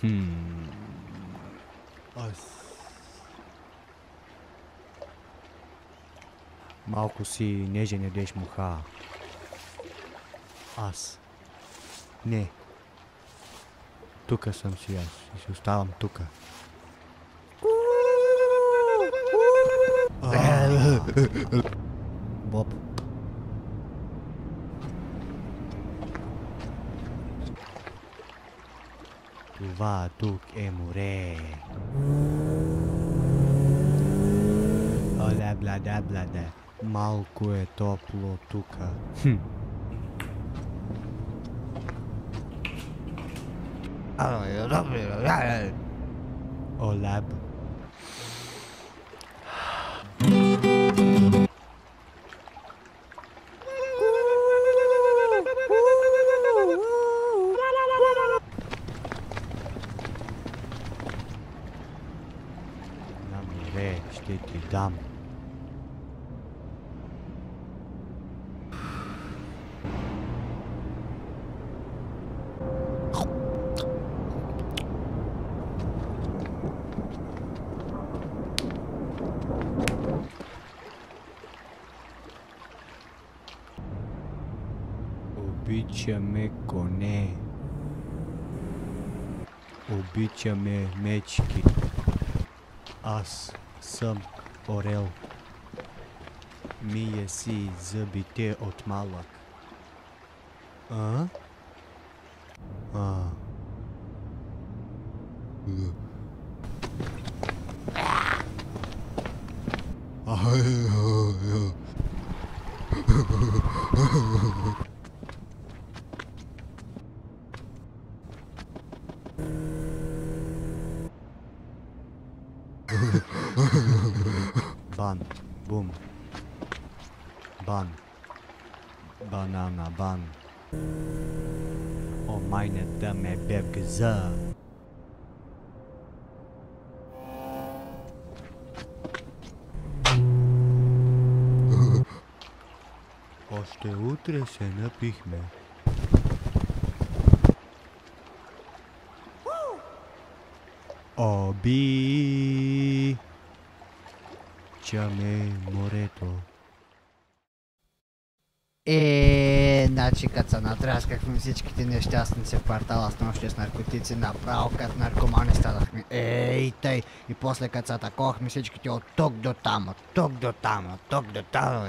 Хм. Аз. Малко си нежен ядеш муха. Аз. Не. Тука съм си аз и си оставам тука. Боб. va duc e mure. Olha, blada, blada, mal ko je toplo tuka. Hm. Olab, ти дам. Обичаме коне. Обичаме мечки. Аз съм орел. Мие си зъбите от малък. А? А. Бан. Бум. Бан. Банана бан. О, майната ме бебгза. Още утре се напихме. Оби. Чаме морето. Е, значи като се натраскахме всичките нещастници в квартала с нощи с наркотици, направо като наркомани станахме. Ей, тъй. И после като се атакохме всичките от тук до там, от тук до там, от тук до там.